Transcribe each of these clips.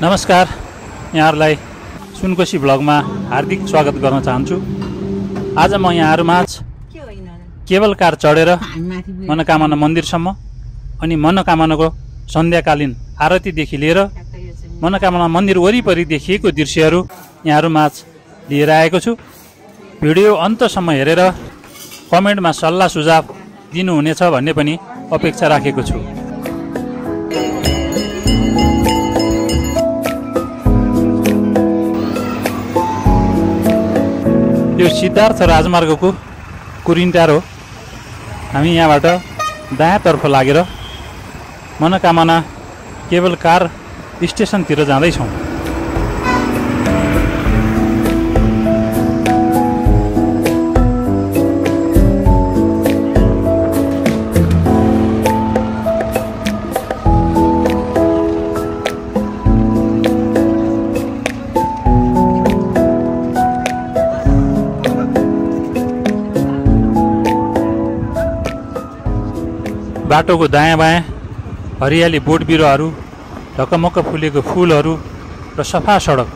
नमस्कार यहाँहरूलाई सुनकोशी भ्लगमा हार्दिक स्वागत गर्न चाहन्छु। आज म यहाँहरूमाझ केवल कार चढेर मनोकामना मन्दिरसम्म अनि मनोकामनाको सन्ध्याकालीन आरतीदेखि लिएर मनोकामना मन्दिर वरिपरि देखिएको दृश्यहरू यहाँहरूमाझ लिएर आएको छु। भिडियो अन्तसम्म हेरेर कमेन्टमा सल्लाह सुझाव दिनुहुनेछ भन्ने पनि अपेक्षा राखेको छु। यो सिद्धार्थ राजमार्गको कुरिन्टार हो। हामी यहाँबाट दायाँतर्फ लागेर मनोकामना केवल कार स्टेसनतिर जाँदैछौँ। बाटोको दायाँ बायाँ हरियाली बोट बिरुवाहरू ढकमक्क फुलेको फुलहरू र सफा सडक।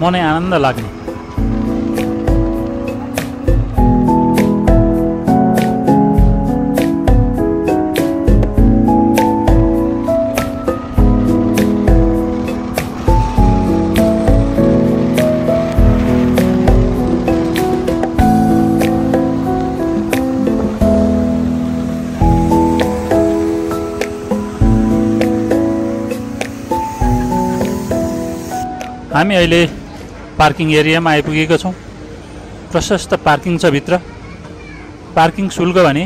मनै आनन्द लाग्ने। हामी अहिले पार्किङ एरियामा आइपुगेका छौँ। प्रशस्त पार्किङ छ भित्र। पार्किङ शुल्क भने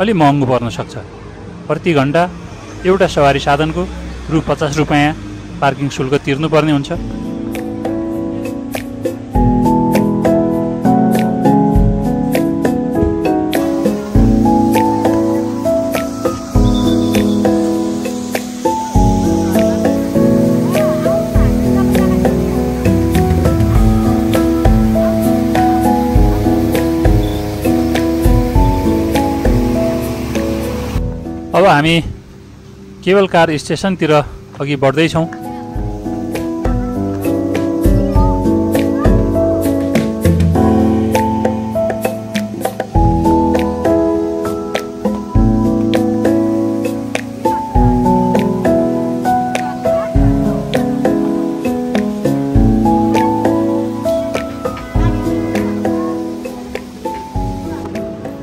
अलि महँगो पर्न सक्छ। प्रति घन्टा एउटा सवारी साधनको रु पचास रुपियाँ पार्किङ शुल्क तिर्नुपर्ने हुन्छ। अब हामी केवल कार स्टेसनतिर अघि बढ्दैछौँ।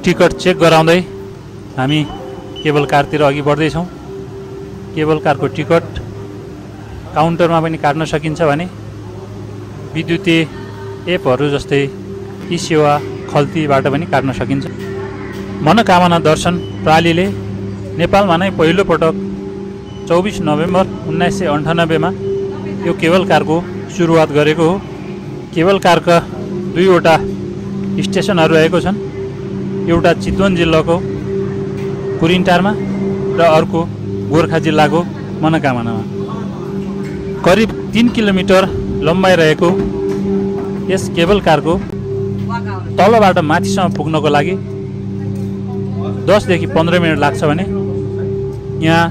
टिकट चेक गराउँदै हामी केबल कारतिर अघि बढ्दैछौँ। केबल कारको टिकट काउन्टरमा पनि काट्न सकिन्छ भने विद्युतीय एपहरू जस्तै ई सेवा खल्तीबाट पनि काट्न सकिन्छ। मनोकामना दर्शन प्रालीले नेपालमा नै पहिलोपटक चौबिस नोभेम्बर उन्नाइस सय अन्ठानब्बेमा यो केबल कारको सुरुवात गरेको हो। केबल कारका दुईवटा स्टेसनहरू रहेको छन्। एउटा चितवन जिल्लाको कुरिन्टारमा र अर्को गोर्खा जिल्लाको मनोकामनामा। करिब तिन किलोमिटर लम्बाइ रहेको यस केबल कारको तलबाट माथिसम्म पुग्नको लागि दसदेखि पन्ध्र मिनट लाग्छ भने यहाँ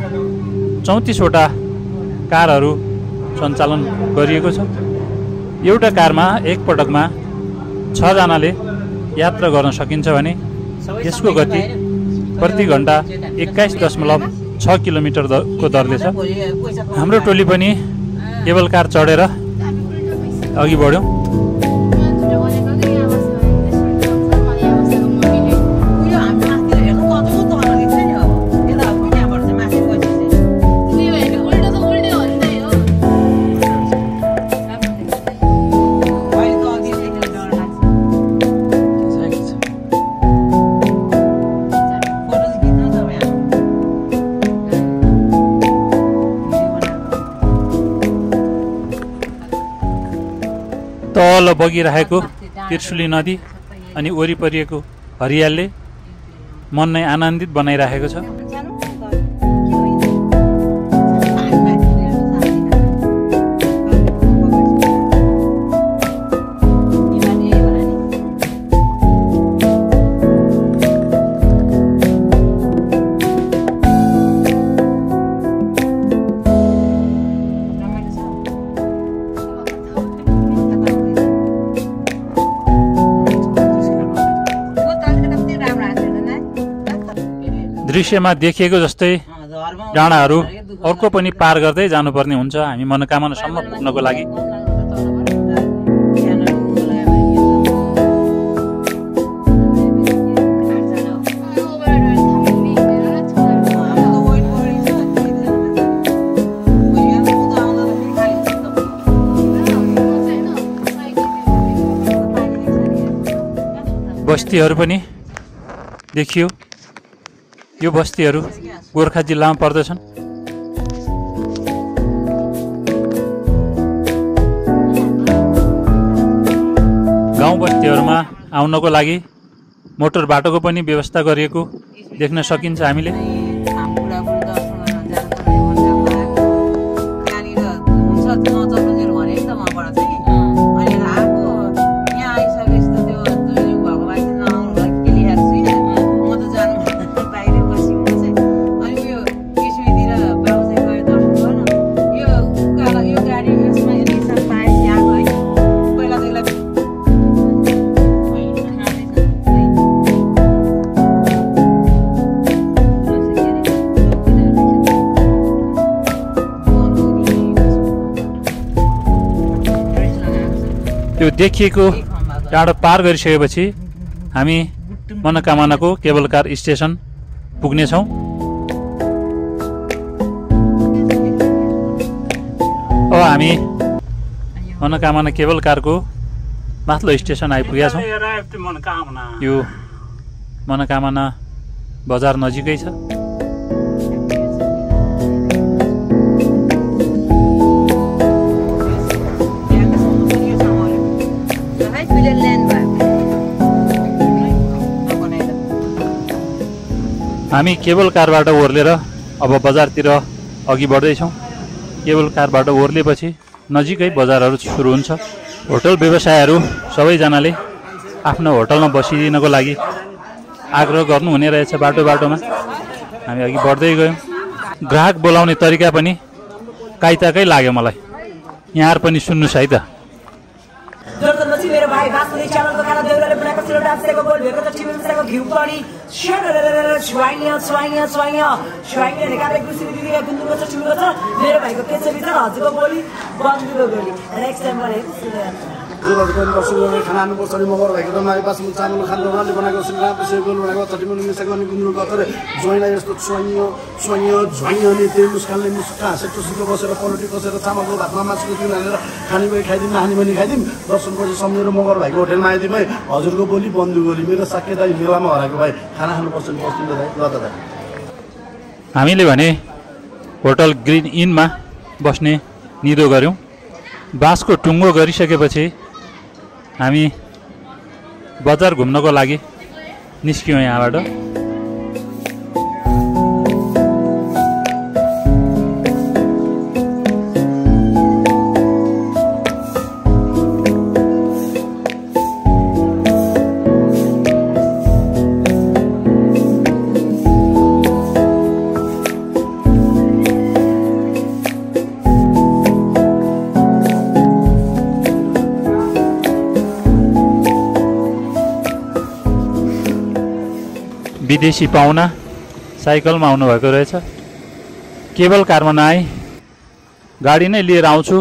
चौतिसवटा कारहरू सञ्चालन गरिएको छ। एउटा कारमा एकपटकमा छजनाले यात्रा गर्न सकिन्छ भने यसको गति प्रति घन्टा एक्काइस दशमलव छ किलोमिटर दरको दरले छ। हाम्रो टोली पनि केबल कार चढेर अघि बढ्यौँ। तल बगिरहेको त्रिशुली नदी अनि वरिपरिको हरियालले मन नै आनन्दित बनाइरहेको छ। दृश्यमा देखिएको जस्तै डाँडाहरू अर्को पनि पार गर्दै जानुपर्ने हुन्छ। हामी मनोकामनासम्म पुग्नको लागि। बस्तीहरू पनि देखियो। यो बस्तीहरू गोर्खा जिल्लामा पर्दछन्। गाउँ बस्तीहरूमा आउनको लागि मोटर बाटोको पनि व्यवस्था गरिएको देख्न सकिन्छ हामीले। त्यो देखिएको डाँडो पार गरिसकेपछि हामी मनोकामनाको केबल कार स्टेसन पुग्नेछौँ। अब हामी मनोकामना केबल कारको माथिल्लो स्टेसन आइपुगेका छौँ। यो मनोकामना बजार नजिकै छ। हामी केबल कारबाट ओर्लेर अब बजारतिर अघि बढ्दैछौँ। केबल कारबाट ओर्लेपछि नजिकै बजारहरू सुरु हुन्छ। होटल व्यवसायहरू सबैजनाले आफ्नो होटलमा बसिदिनको लागि आग्रह गर्नुहुने रहेछ बाटो बाटोमा। हामी अघि बढ्दै गयौँ। ग्राहक बोलाउने तरिका पनि काइताकै लाग्यो मलाई। यहाँहरू पनि सुन्नुहोस् है त। चामलको खाना घिउ छ मेरो बस्नु गएर खाना हाल्नुपर्छ अनि मगर भएको त माई बासमती चामल खानु उहाँले बनाएको सिलगा पिसे गोल बनाएको पनि मिसाएको अनि गुन्द्रुक गरेर ज्वाइँलाई यस्तो छोइयो छोइयो झोइयो अनि त्यही मुस्कानले मुस्का हाँसेर टुसुको बसेर पलोटी कसेर चामलको भातमा मासुको तिन हालेर खाने पनि खाइदिउँ नखाने पनि खाइदिउँ दर्शनपछि सम्झेर मगर भाइको होटेलमा आइदिउँ है हजुरको बोली बन्धु गोली मेरो साके दाई मेलामा हराएको भाइ खाना खानुपर्छ नि बस्नु दाइ ल हामीले भने होटल ग्रिन इनमा बस्ने निदो गऱ्यौँ बाँसको टुङ्गो गरिसकेपछि हामी बजार घुम्नको लागि निस्क्यौँ यहाँबाट। विदेशी पाहुना साइकलमा आउनुभएको रहेछ। केबल कारमा नआई गाडी नै लिएर आउँछु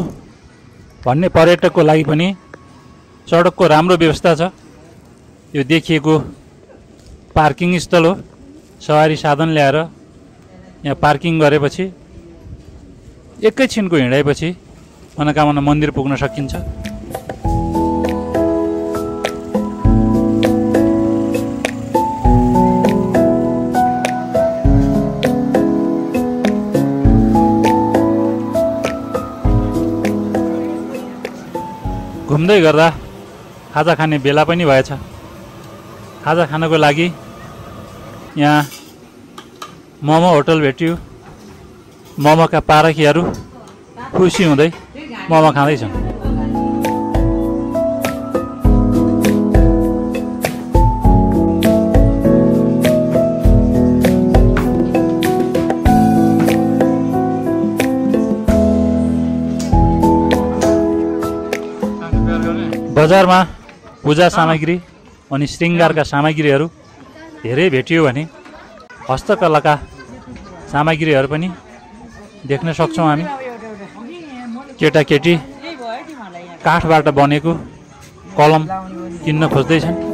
भन्ने पर्यटकको लागि पनि सडकको राम्रो व्यवस्था छ। यो देखिएको पार्किङ स्थल हो। सवारी साधन ल्याएर यहाँ पार्किङ गरेपछि एकैछिनको हिँडाएपछि मनोकामना मन्दिर पुग्न सकिन्छ। घुम्दै गर्दा खाजा खाने बेला पनि भएछ। खाजा खानको लागि यहाँ मोमो होटल भेट्यो। मोमोका पारखीहरू खुसी हुँदै मोमो खाँदैछन्। बजारमा पूजा सामग्री अनि श्रृङ्गारका सामग्रीहरू धेरै भेटियो भने हस्तकलाका सामग्रीहरू पनि देख्न सक्छौँ हामी। केटाकेटी काठबाट बनेको कलम किन्न खोज्दैछन्।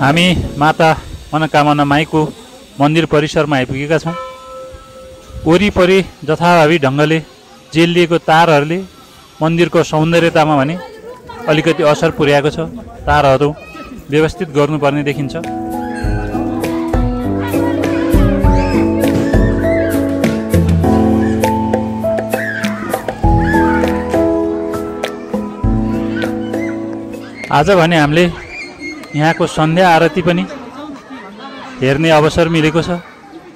हामी माता मनोकामना माईको मन्दिर परिसरमा आइपुगेका छौँ। वरिपरि जथाभावी ढङ्गले जेलिएको तारहरूले मन्दिरको सौन्दर्यतामा भने अलिकति असर पुर्याएको छ। तारहरू व्यवस्थित गर्नुपर्ने देखिन्छ। आज भने हामीले यहाँको सन्ध्या आरती पनि हेर्ने अवसर मिलेको छ।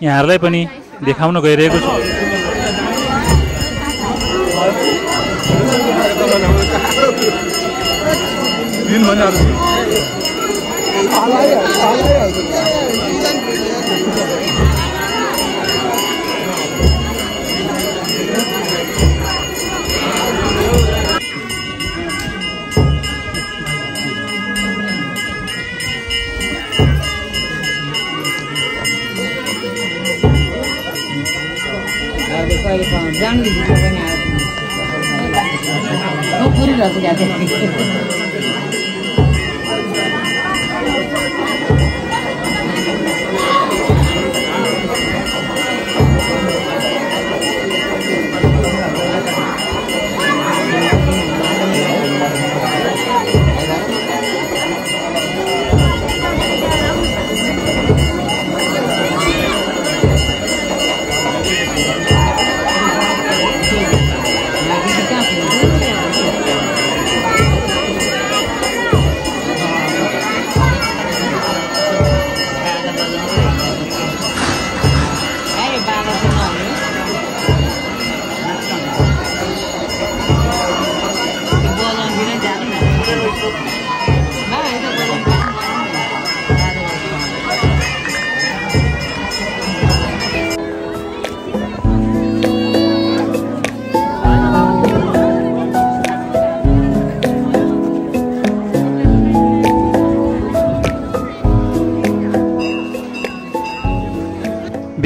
यहाँहरूलाई पनि देखाउन गइरहेको छु। कहिले gracias.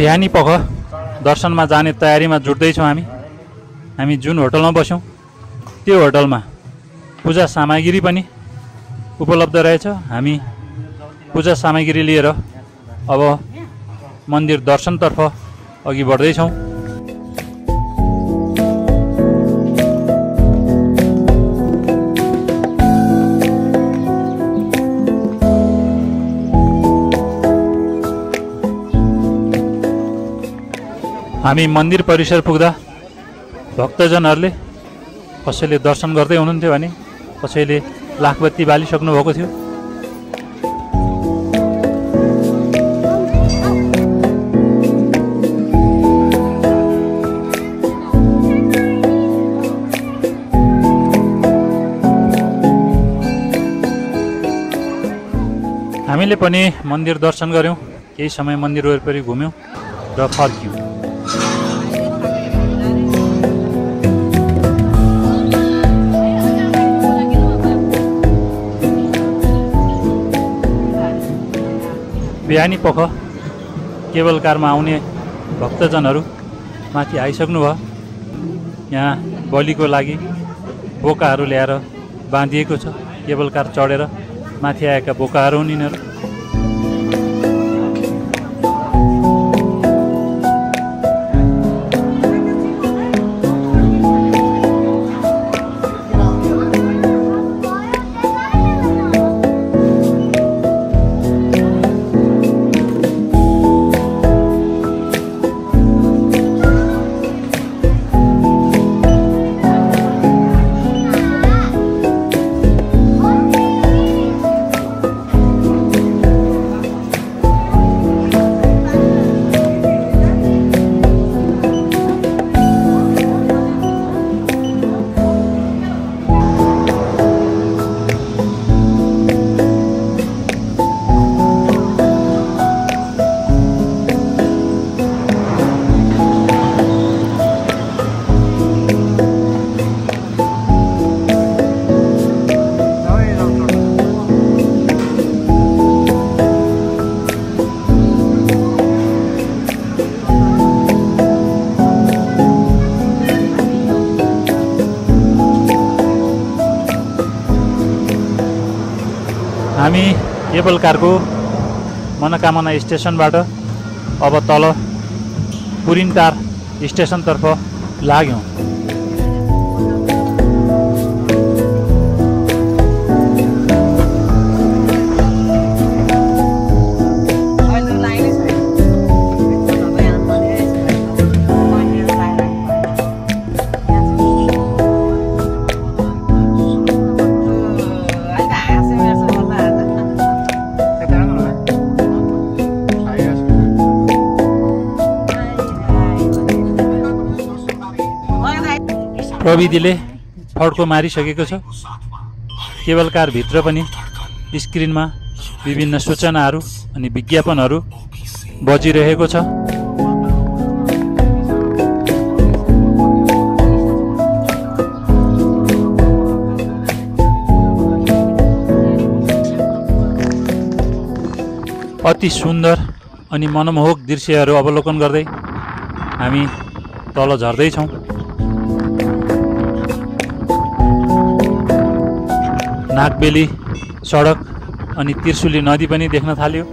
बिहानी पख दर्शनमा जाने तयारीमा जुट्दैछौँ हामी। हामी जुन होटलमा बस्यौँ त्यो होटलमा पूजा सामग्री पनि उपलब्ध रहेछ। हामी पूजा सामग्री लिएर अब मन्दिर दर्शनतर्फ अघि बढ्दैछौँ। हामी मन्दिर परिसर पुग्दा भक्तजनहरूले कसैले दर्शन गर्दै हुनुहुन्थ्यो भने कसैले लाखबत्ती बालिसक्नु भएको थियो। हामीले पनि मन्दिर दर्शन गऱ्यौँ। केही समय मन्दिर वरिपरि घुम्यौँ र फर्क्यौँ। बिहानी पख केबल कारमा आउने भक्तजनहरू माथि आइसक्नु भयो। यहाँ बलिको लागि बोकाहरू ल्याएर बाँधिएको छ। केबल कार चढेर माथि आएका बोकाहरू हुन् यिनीहरू। केबल कारको मनोकामना स्टेसनबाट अब तल पुरिन्टार स्टेसनतर्फ लाग्यौँ। प्रविधिले फड्को मारिसकेको छ। केबल कारभित्र पनि स्क्रिनमा विभिन्न सूचनाहरू अनि विज्ञापनहरू बजिरहेको छ। अति सुन्दर अनि मनमोहक दृश्यहरू अवलोकन गर्दै हामी तल झर्दैछौँ। नागबेली सडक अनि त्रिशुली नदी पनि देख्न थाल्यो।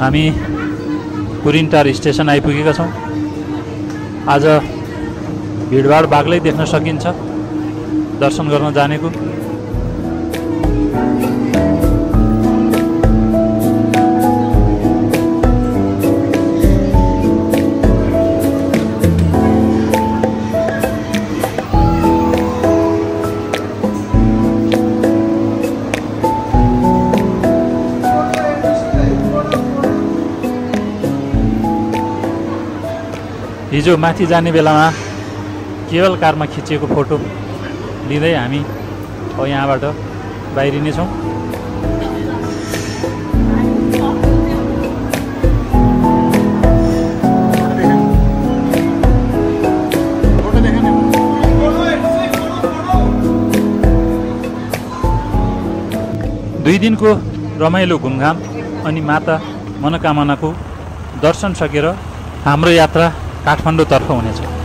हामी कुरिन्टार स्टेसन आइपुगेका छौँ। आज भिडभाड बाक्लै देख्न सकिन्छ। दर्शन गर्न जानेको। हिजो माथि जाने बेलामा केवल कारमा खिचिएको फोटो लिँदै हामी अब यहाँबाट बाहिरिनेछौँ दुई दिनको रमाइलो घुमघाम अनि माता मनोकामनाको दर्शन सकेर हाम्रो यात्रा काठमाडौँतर्फ हुनेछ।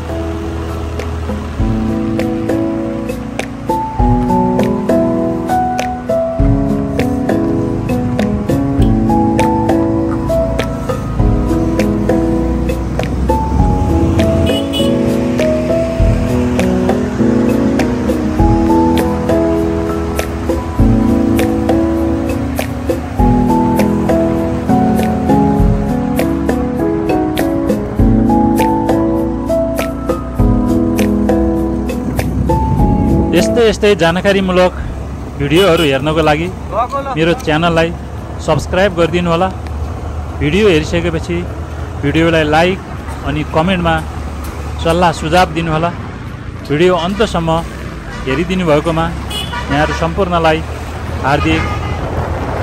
यस्तै जानकारीमूलक भिडियोहरू हेर्नको लागि मेरो च्यानललाई सब्सक्राइब गरिदिनु होला। भिडियो हेरिसकेपछि भिडियोलाई लाइक अनि कमेन्टमा सल्लाह सुझाव दिनुहोला भिडियो अन्तसम्म हेरिदिनु भएकोमा यहाँहरू सम्पूर्णलाई हार्दिक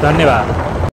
धन्यवाद।